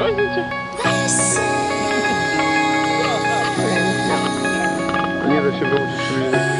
Nie da się wyłączyć,